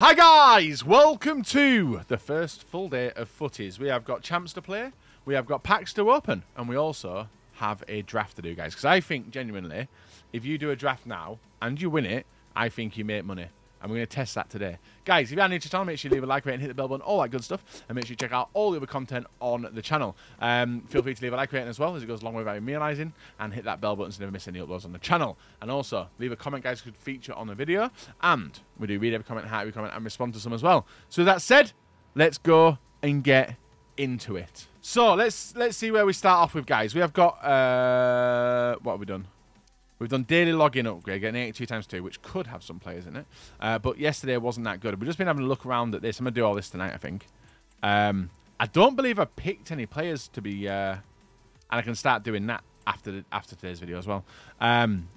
Hi guys, welcome to the first full day of futties. We have got champs to play, we have got packs to open, and we also have a draft to do, guys. Because I think, genuinely, if you do a draft now and you win it, I think you make money. And we're going to test that today. Guys, if you are new to the channel, make sure you leave a like, rate, and hit the bell button, all that good stuff. And make sure you check out all the other content on the channel. Um, feel free to leave a like rating as well, as it goes a long way me realising. And hit that bell button so you never miss any uploads on the channel. And also, leave a comment, guys, could feature on the video. And we do read every comment, heart every comment, and respond to some as well. So that said, let's go and get into it. So let's let's see where we start off with, guys. We have got uh, what have we done? We've done daily login upgrade, getting 82 times 2, which could have some players in it. Uh, but yesterday wasn't that good. We've just been having a look around at this. I'm going to do all this tonight, I think. Um, I don't believe I picked any players to be... Uh, and I can start doing that after the, after today's video as well. Um,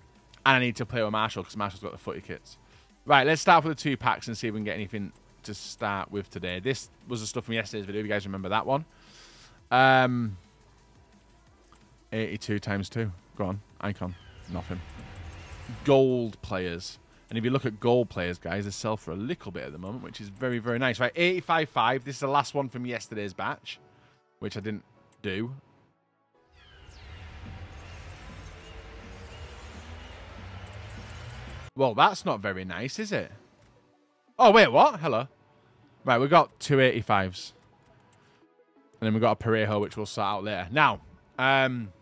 and I need to play with Marshall, because Marshall's got the footy kits. Right, let's start with the two packs and see if we can get anything to start with today. This was the stuff from yesterday's video, if you guys remember that one. Um, 82 times 2. Go on, icon. Nothing. Gold players. And if you look at gold players, guys, they sell for a little bit at the moment, which is very, very nice. Right, 85.5. This is the last one from yesterday's batch, which I didn't do. Well, that's not very nice, is it? Oh, wait, what? Hello. Right, we've got two 85s. And then we've got a Parejo, which we'll sort out later. Now, um,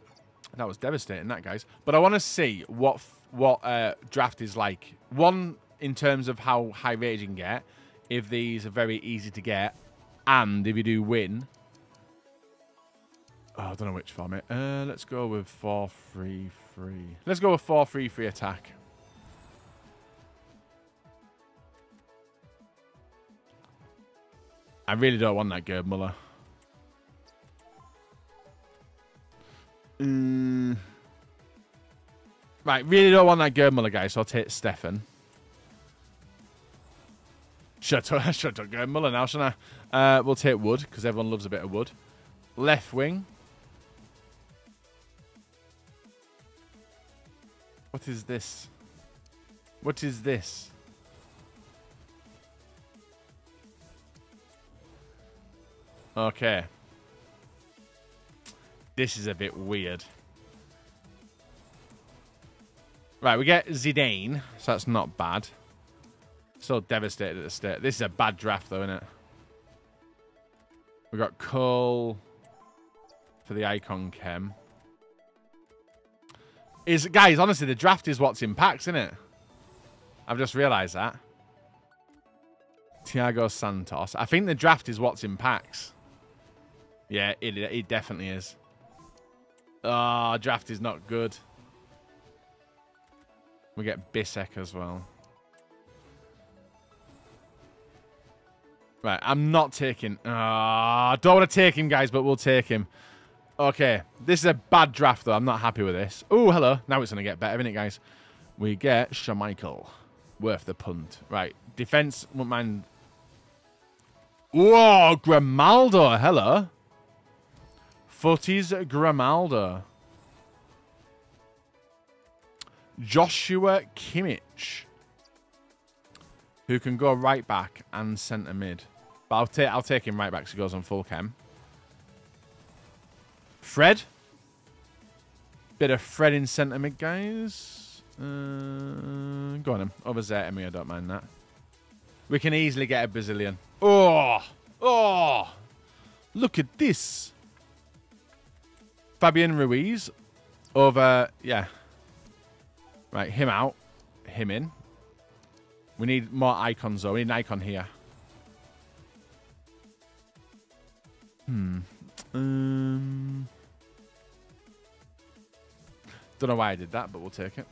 that was devastating, that, guys. But I want to see what what uh, draft is like. One, in terms of how high rated you can get, if these are very easy to get, and if you do win. Oh, I don't know which format. Uh, let's go with 4-3-3. Let's go with 4-3-3 attack. I really don't want that Gerd Muller. Mm. Right, really don't want that Gerd guy, so I'll take Stefan. Shut up, shut up, Gerd now, shouldn't I? Uh, we'll take Wood, because everyone loves a bit of Wood. Left wing. What is this? What is this? Okay. This is a bit weird. Right, we get Zidane, so that's not bad. Still devastated at the state. This is a bad draft, though, isn't it? We got Cole for the icon chem. Is guys, honestly, the draft is what's in packs, isn't it? I've just realised that. Thiago Santos. I think the draft is what's in packs. Yeah, it, it definitely is. Ah, draft is not good. We get Bisseck as well. Right, I'm not taking... Ah, don't want to take him, guys, but we'll take him. Okay, this is a bad draft, though. I'm not happy with this. Oh, hello. Now it's going to get better, isn't it, guys? We get Schmeichel. Worth the punt. Right, defense, won't mind... Whoa, Grimaldo. Hello. Futties Grimaldo. Joshua Kimmich. Who can go right back and centre mid. But I'll take I'll take him right back so he goes on full chem. Fred. Bit of Fred in centre mid, guys. Uh, go on him. Over Zetemi, I don't mind that. We can easily get a Brazilian. Oh! Oh! Look at this. Fabian Ruiz over, yeah. Right, him out. Him in. We need more icons, though. We need an icon here. Hmm. Um, don't know why I did that, but we'll take it.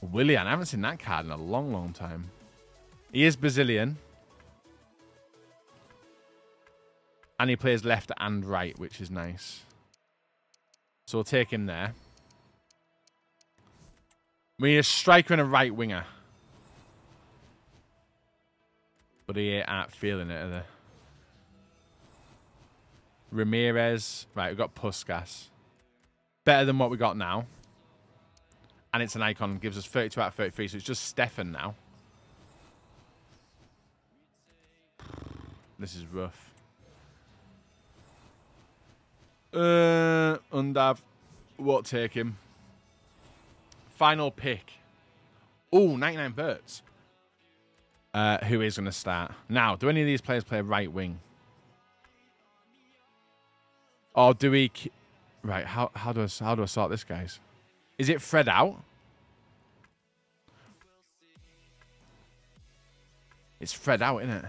Willian. I haven't seen that card in a long, long time. He is Brazilian. And he plays left and right, which is nice. So we'll take him there. We need a striker and a right winger. But he ain't feeling it, are they? Ramirez. Right, we've got Puskas. Better than what we got now. And it's an icon. Gives us 32 out of 33. So it's just Stefan now. This is rough. Uh, Undav. Won't take him. Final pick. Oh, 99 Wirtz. Uh, who is going to start? Now, do any of these players play right wing? Or do we... Right, how, how, do I, how do I sort this, guys? Is it Fred out? It's Fred out, isn't it?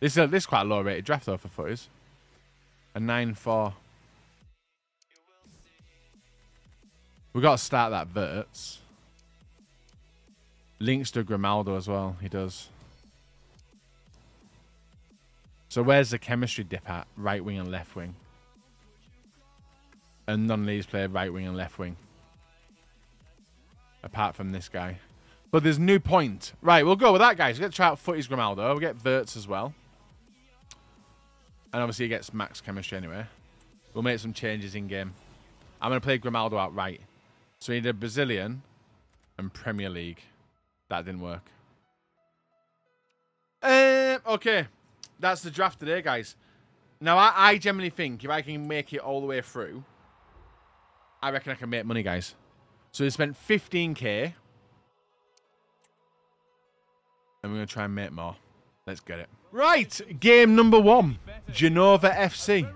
This is, a, this is quite a low rated draft, though, for futties. A 9-4. We've got to start that Wirtz. Links to Grimaldo as well. He does. So where's the chemistry dip at? Right wing and left wing. And none of these play right wing and left wing. Apart from this guy. But there's new point. Right, we'll go with that, guys. We'll get to try out Futties Grimaldo. We'll get Wirtz as well. And obviously he gets max chemistry anyway. We'll make some changes in game. I'm going to play Grimaldo outright. So we need a Brazilian and Premier League. That didn't work. Um, okay. That's the draft today, guys. Now, I, I generally think if I can make it all the way through, I reckon I can make money, guys. So we spent 15k. And we're going to try and make more. Let's get it. Right, game number one. Genova FC.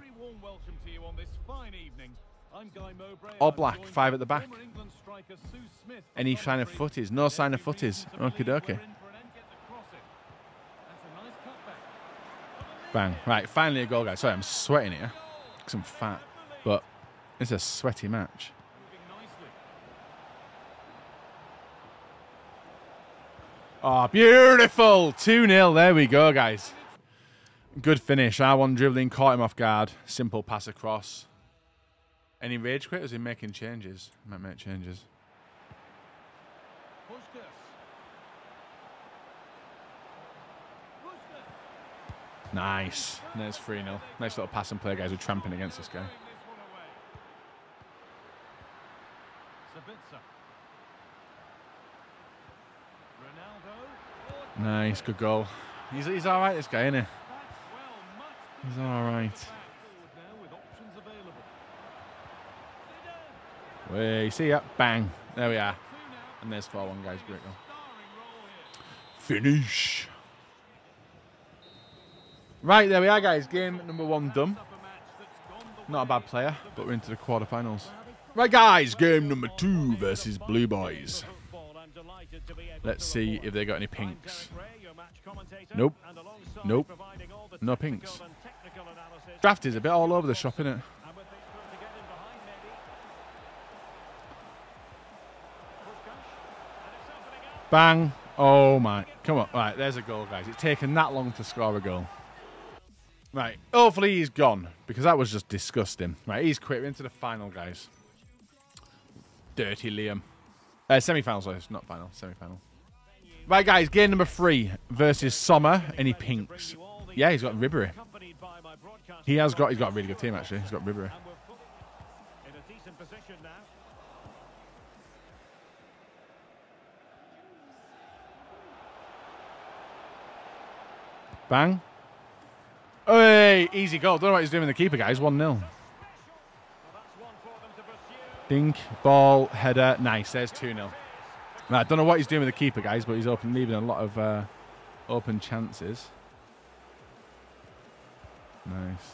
All black, five at the back. Any sign of futties? No sign of futties. Okie dokie. Bang. Right, finally a goal, guys. Sorry, I'm sweating here. Because I'm fat. But it's a sweaty match. Oh, beautiful. 2-0. There we go, guys. Good finish. R1 dribbling, caught him off guard. Simple pass across. Any rage quit? Is he making changes? Might make changes. Nice. There's 3 0. Nice little pass and play, guys. We're tramping against this guy. Nice, good goal. He's, he's all right, this guy, isn't he? He's all right. We see ya. Bang. There we are. And there's 4 1, guys. Great goal. Finish. Right, there we are, guys. Game number one done. Not a bad player, but we're into the quarterfinals. Right, guys. Game number two versus Blue Boys. Let's see if they got any pinks. Nope. Nope. No pinks. Draft is a bit all over the shop, isn't it? Bang. Oh my. Come on. Right, there's a goal, guys. It's taken that long to score a goal. Right. Hopefully he's gone because that was just disgusting. Right, he's quit. We're into the final, guys. Dirty Liam. Uh, semi-final, sorry. It's not final. Semi-final. Right, guys. Game number three versus Sommer. Any pinks? Yeah, he's got Ribery. He has got. He's got a really good team actually. He's got Ribery. Bang. Hey, easy goal. Don't know what he's doing with the keeper, guys. 1 0. Dink, ball, header. Nice. There's 2 0. I don't know what he's doing with the keeper, guys, but he's open, leaving a lot of uh, open chances. Nice.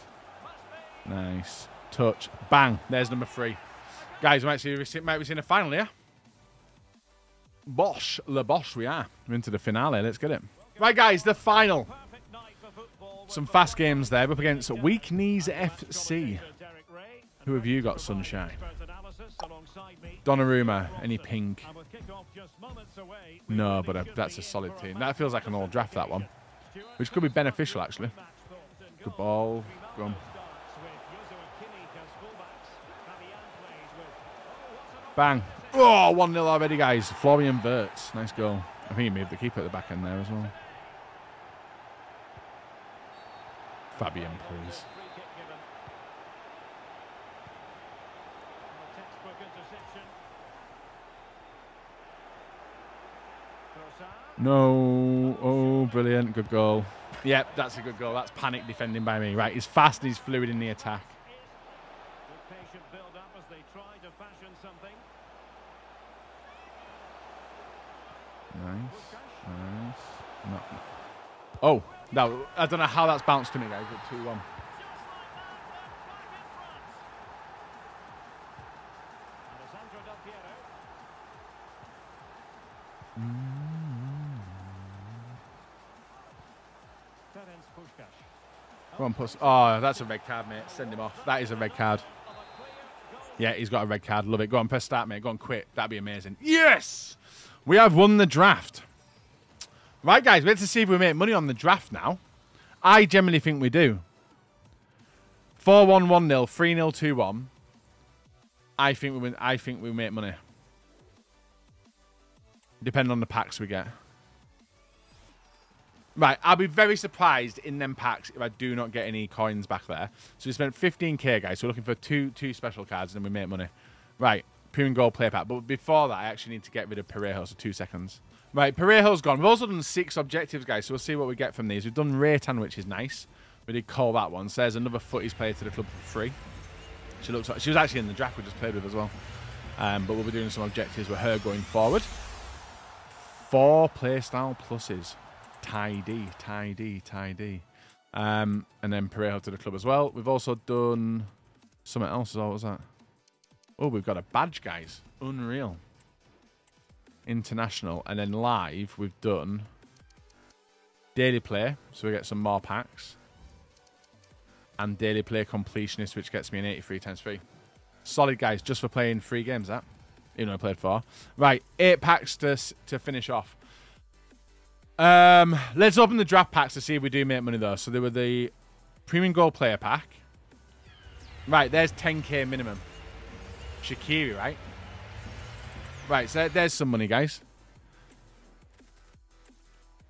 Nice. Touch. Bang. There's number three. Guys, we might, see, we might be seeing a final here. Bosch. Le Bosch, we are. We're into the finale. Let's get it. Right, guys, the final. Some fast games there. Up against Weak Knees FC. Who have you got, Sunshine? Donnarumma, any pink? No, but uh, that's a solid team. That feels like an old draft, that one. Which could be beneficial, actually the ball from Bang. Oh, 1 0 already, guys. Florian Wirtz. Nice goal. I think he moved the keeper at the back end there as well. Fabian, please. No. Oh, brilliant. Good goal. Yep, that's a good goal. That's panic defending by me. Right, he's fast and he's fluid in the attack. Nice. Nice. No. Oh, no. I don't know how that's bounced to me, guys. 2 1. Come on, puss. Oh, that's a red card, mate. Send him off. That is a red card. Yeah, he's got a red card. Love it. Go on, press start, mate. Go on, quit. That'd be amazing. Yes! We have won the draft. Right, guys, we have to see if we make money on the draft now. I generally think we do. 4-1, 1-0, 3-0, 2-1. I think we win, I think we make money. Depending on the packs we get. Right, I'll be very surprised in them packs if I do not get any coins back there. So we spent 15k, guys. So we're looking for two two special cards and then we make money. Right, premium gold play pack. But before that, I actually need to get rid of Parejo, so two seconds. Right, Parejo's gone. We've also done six objectives, guys, so we'll see what we get from these. We've done Reiten, which is nice. We did call that one. So another futties player to the club for free. She looks like she was actually in the draft we just played with as well. Um, but we'll be doing some objectives with her going forward. Four playstyle pluses tidy, tidy, tidy. Um, and then Parejo to the club as well. We've also done something else. As well, what was that? Oh, we've got a badge, guys. Unreal. International. And then live, we've done daily play. So we get some more packs. And daily play completionist, which gets me an 83 times 3. Solid, guys, just for playing three games, that. Even though I played four. Right, eight packs to, to finish off. Um, let's open the draft packs to see if we do make money though. So there were the premium gold player pack. Right, there's 10k minimum. Shaqiri, right? Right, so there's some money, guys.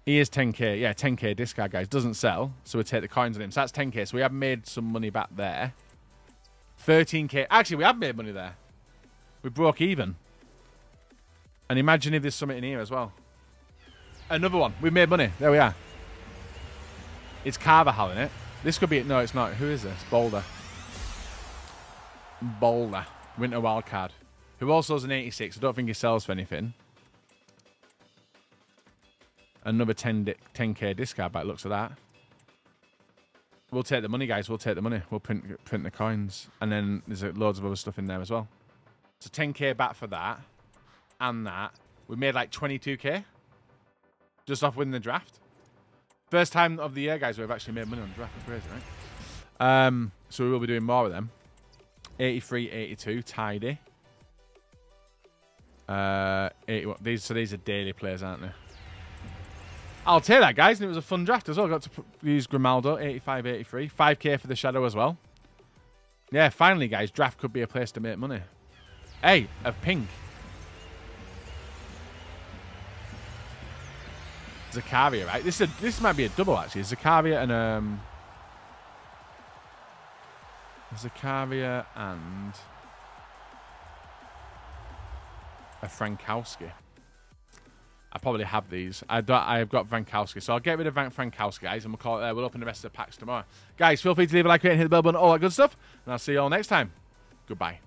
He is 10k. Yeah, 10k discard, guys. Doesn't sell, so we take the coins on him. So that's 10k. So we have made some money back there. 13k. Actually, we have made money there. We broke even. And imagine if there's something in here as well. Another one. We've made money. There we are. It's Carvajal in it. This could be it. No, it's not. Who is this? Boulder. Boulder. Winter wildcard. Who also has an 86. I don't think he sells for anything. Another 10 10k discard by looks of that. We'll take the money, guys. We'll take the money. We'll print print the coins. And then there's uh, loads of other stuff in there as well. So 10k back for that. And that. We made like 22k. Just off winning the draft. First time of the year, guys, we've actually made money on the draft. Crazy, right? Um, so we will be doing more of them. 83, 82, tidy. Uh, 81. These, so these are daily players, aren't they? I'll tell that, guys. And it was a fun draft as well. Got to use Grimaldo, 85, 83. 5k for the Shadow as well. Yeah, finally, guys. Draft could be a place to make money. Hey, of pink. Zakaria, right? This is a, this might be a double actually. Zakaria and um Zakaria and a Frankowski. I probably have these. I I've got Frankowski, so I'll get rid of Frankowski, guys, and we'll call it there. We'll open the rest of the packs tomorrow. Guys, feel free to leave a like, rate, and hit the bell button, all that good stuff, and I'll see you all next time. Goodbye.